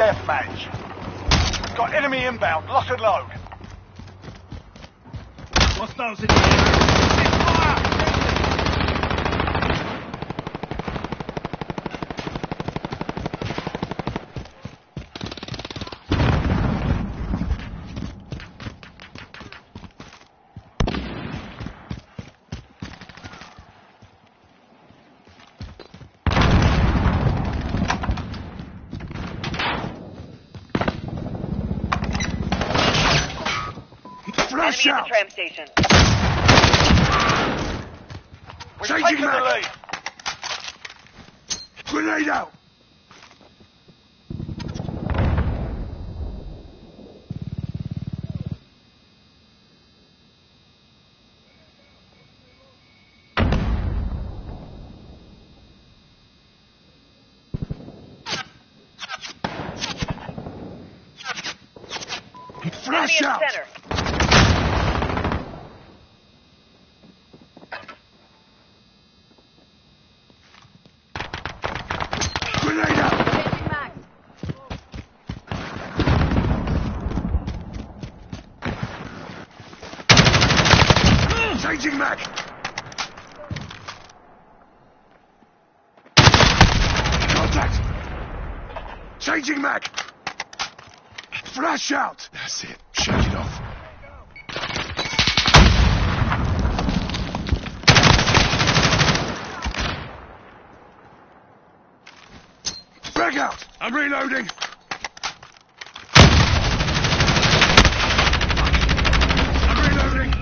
deathmatch. Got enemy inbound, lock and load. Hostiles in the area. Fire! Flash Enemy at the tram station. We've Changing the lead. Grenade out! Flash out! center. Grenade out! Changing mag! Contact! Changing mag! Flash out! That's it. Shake it off. Back out! I'm reloading! I'm reloading!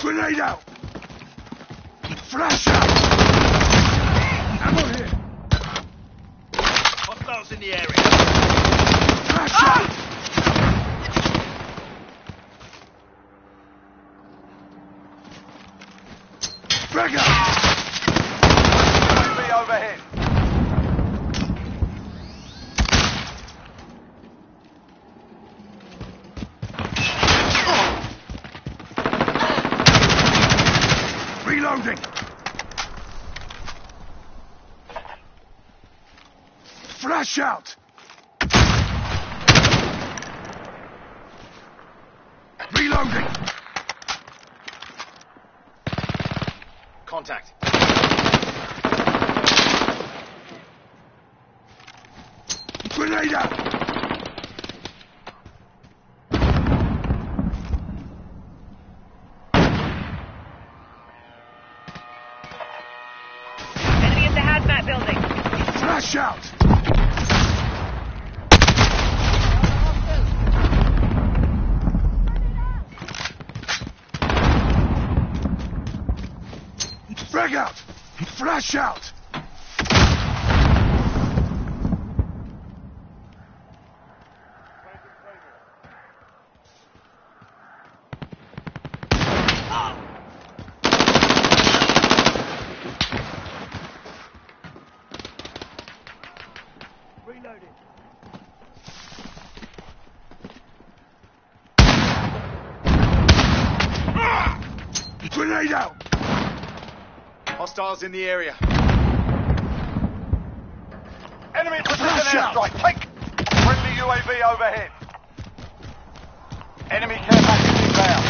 Grenade out! Flash out! Ammo here! Hostiles in the area. Flash ah! out! Back out! UAV overhead. Reloading! Flash out! Reloading! Contact. Grenade out! Enemy at the hazmat building. Flash out! Frag out! Flash out! Grenade out! Hostiles in the area. Enemy precision Flash out. airstrike. Take. Friendly UAV overhead. Enemy care package inbound.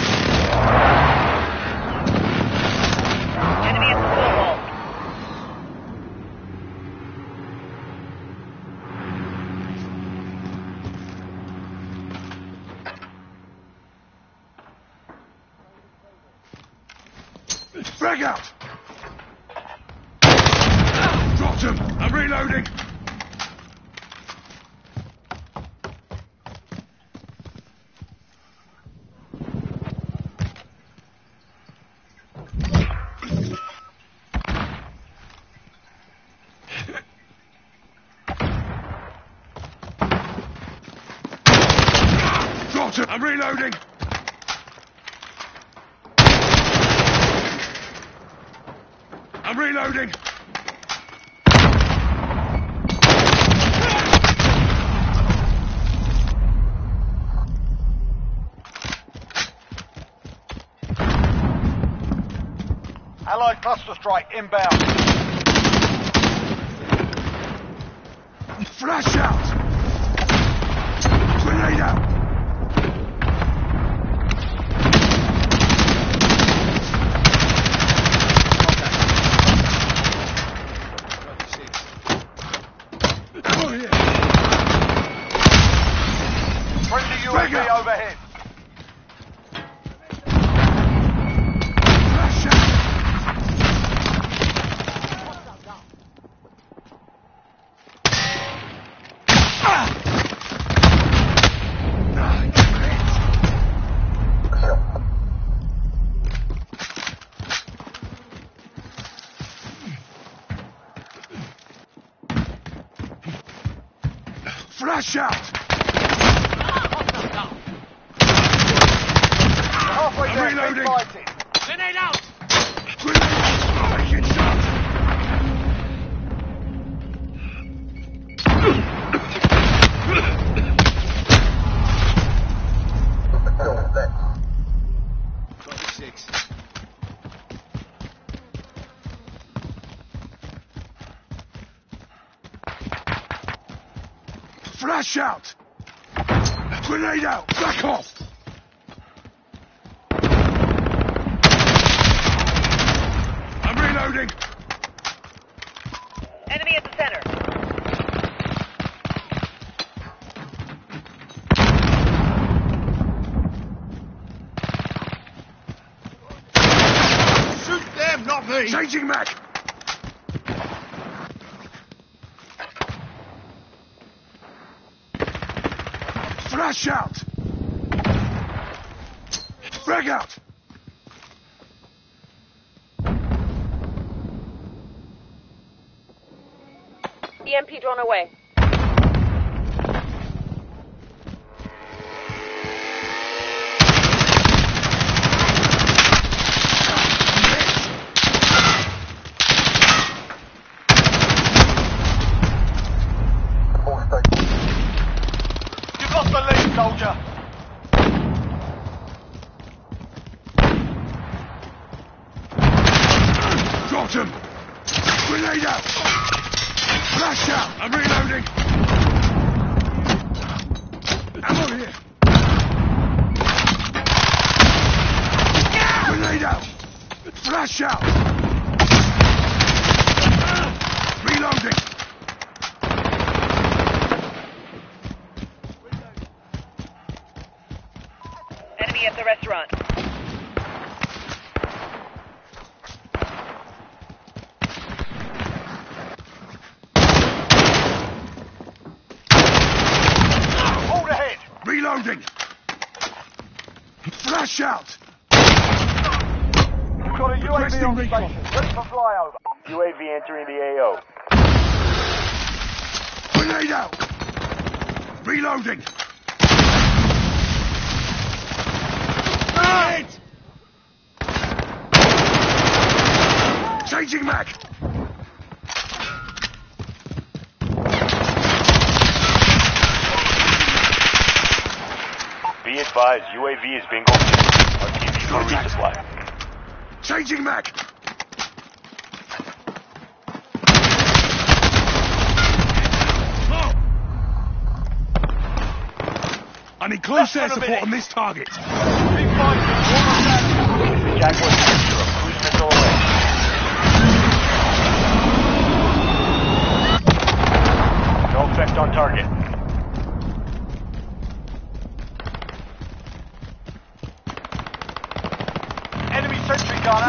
Enemy at the pool hall. Frag out! Dropped him! I'm reloading! I'm reloading! I'm reloading! Allied cluster strike inbound. Flash out! Grenade out! Ammo here! Friendly Frag UAV out. overhead. Flash out! Ah, great. Flash out! Halfway I'm there, reloading. fighting. Grenade out! Grenade! Taking Flash out! Grenade out! Back off! I'm reloading! Enemy at the center. Shoot them, not me! Changing mag! Flash out! Frag out! EMP drawn away. You've lost the lead, soldier. Got him! Grenade out! Flash out! I'm reloading! Ammo here! Grenade out! Flash out! Reloading! Enemy at the restaurant. Hold ahead. Reloading! Flash out! You've got a UAV on station. Ready for flyover. UAV entering the AO. Grenade out! Reloading! Changing mag! Be advised, UAV is being overtaken. RTB for resupply. Changing mag! I need close air support on this target. Keep fighting. Almost out. Jaguar cruise missile away. No effect on target.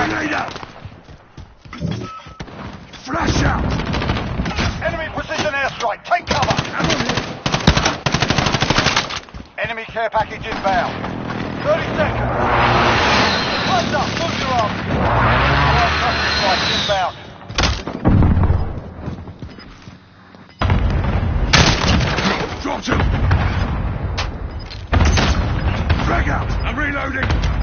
Grenade! Flash out! Enemy precision airstrike. Take cover. Enemy care package inbound. 30 seconds. Lights up. Move your arms. Allied strike inbound. Dropped him! Frag out! I'm reloading!